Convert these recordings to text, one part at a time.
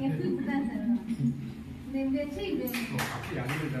எப்படி இப்படி தான் சார் இந்த வச்சு இப்படி அப்படியே அழுகுதா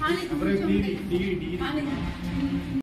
ठाणे